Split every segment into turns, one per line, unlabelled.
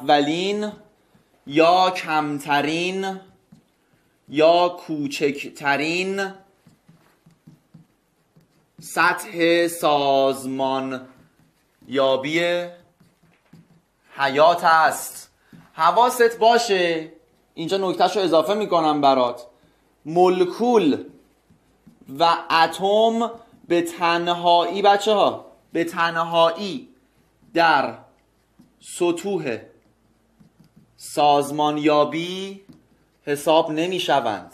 اولین یا کمترین یا کوچکترین سطح سازمان یابی حیات است. حواست باشه. اینجا نکتهش رو اضافه می‌کنم برات. ملکول و اتم به تنهایی بچه ها به تنهایی در سطوح سازمانیابی حساب نمی شوند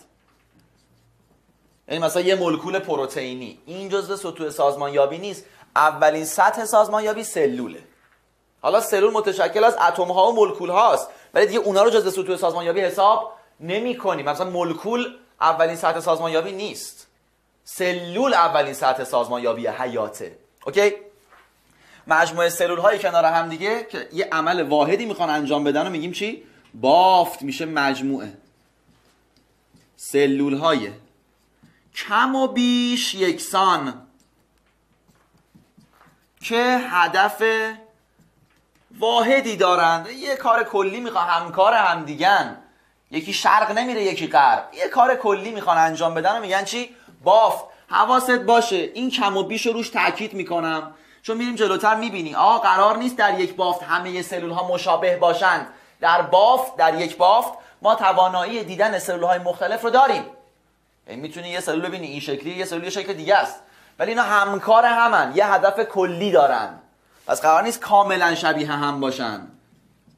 یعنی مثلا یه مولکول پروتئینی. این جزء سطوح سازمانیابی نیست. اولین سطح سازمانیابی سلوله. حالا سلول متشکل از اتم ها و مولکول هاست ولی دیگه اونا رو جزء سطوح سازمانیابی حساب نمی کنیم مثلا مولکول اولین سطح سازمانیابی نیست. سلول اولین سطح سازمانیابی حیاته. اوکی؟ مجموعه سلول های کنار هم دیگه که یه عمل واحدی می‌خوان انجام بدن و میگیم چی؟ بافت میشه مجموعه. سلول های کم و بیش یکسان. که هدف واحدی دارند یه کار کلی می‌خوان همکار همدیگن یکی شرق نمیره یکی غرب. یه کار کلی می‌خوان انجام بدن و میگن چی؟ بافت. حواست باشه این کم و بیش رو روش تاکید می‌کنم. چون میریم جلوتر می‌بینی. آقا قرار نیست در یک بافت همه سلول ها مشابه باشند در بافت در یک بافت ما توانایی دیدن سلول های مختلف رو داریم. یعنی می‌تونی یه سلول ببینی این شکلی یه سلول یه شکل دیگه است. ولی اینا همکار همن. یه هدف کلی دارن. پس قرار نیست کاملا شبیه هم باشن.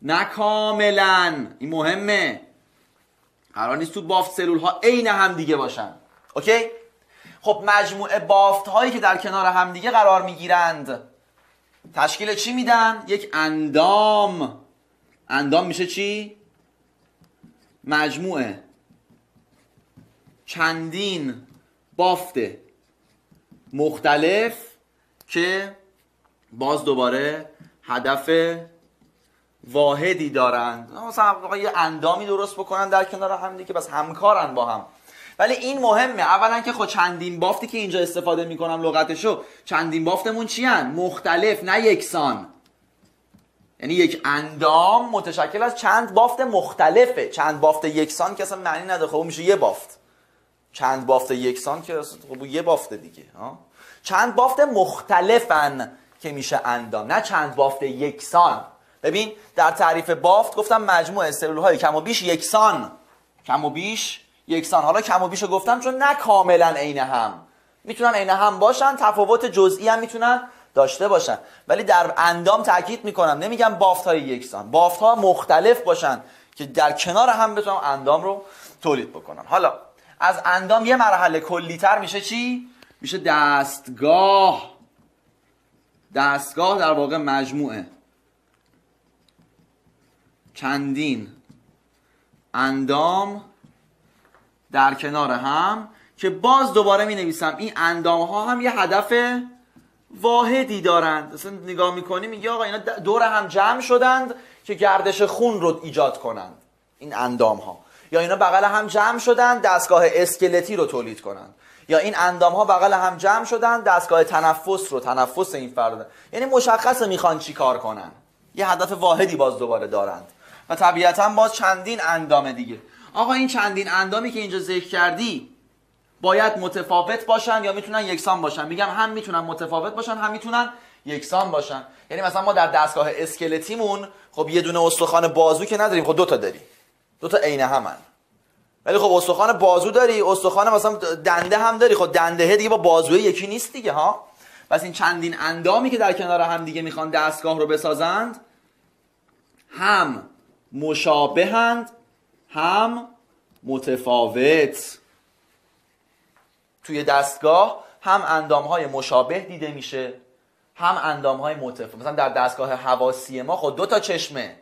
نه کاملا. این مهمه. قرار نیست تو بافت سلول ها عین هم دیگه باشن. اوکی؟ خب مجموعه بافت هایی که در کنار هم دیگه قرار می‌گیرند. تشکیل چی میدن؟ یک اندام. اندام میشه چی؟ مجموعه. چندین بافت مختلف که باز دوباره هدف واحدی دارند. مثلا یه اندامی درست بکنن در کنار هم دیگه بس همکارن با هم. ولی این مهمه. اولا که خود چندین بافتی که اینجا استفاده می‌کنم لغتشو چندین بافتمون چی هن؟ مختلف نه یکسان. یعنی یک اندام متشکل از چند بافت مختلفه. چند بافت یکسان که اصلا معنی نداره. خب میشه یه بافت. چند بافت یکسان که خب یه بافت دیگه ها؟ چند بافت مختلفن که میشه اندام نه چند بافت یکسان. ببین در تعریف بافت گفتم مجموعه سلول های کم و بیش یکسان. کم و بیش یکسان. حالا کم و بیش گفتم چون نه کاملا عین هم. می‌تونن عین هم باشن تفاوت جزئی هم می‌تونن داشته باشن. ولی در اندام تاکید می‌کنم نمیگم بافت های یکسان. بافت ها مختلف باشن که در کنار هم بتونم اندام رو تولید بکنم. حالا از اندام یه مرحله کلیتر میشه چی؟ میشه دستگاه. دستگاه در واقع مجموعه. چندین. اندام در کنار هم که باز دوباره می نویسم این اندام ها هم یه هدف واحدی دارند. مثلا نگاه می‌کنی میگه آقا اینا دور هم جمع شدند که گردش خون رو ایجاد کنند. این اندام ها یا اینا بغل هم جمع شدند دستگاه اسکلتی رو تولید کنند. یا این اندام ها بغل هم جمع شدن دستگاه تنفس رو تنفس این فرد یعنی مشخصه می‌خوان چی کار کنن. یه هدف واحدی باز دوباره دارند. و طبیعتا باز چندین اندام دیگه. آقا این چندین اندامی که اینجا ذکر کردی باید متفاوت باشن یا می‌تونن یکسان باشن؟ میگم هم می‌تونن متفاوت باشن هم می‌تونن یکسان باشن. یعنی مثلا ما در دستگاه اسکلتیمون خب یه دونه استخوان بازو که نداریم خب دو تا داریم. دو تا عین همن. ولی خب استخوان بازو داری استخوان مثلا دنده هم داری. خب دنده دیگه با بازوی یکی نیست دیگه ها؟ پس این چندین اندامی که در کنار هم دیگه می‌خوان دستگاه رو بسازند هم مشابهند هم متفاوت. توی دستگاه هم اندام های مشابه دیده میشه هم اندام های متفاوت. مثلا در دستگاه حواسی ما خود خب دو تا چشمه.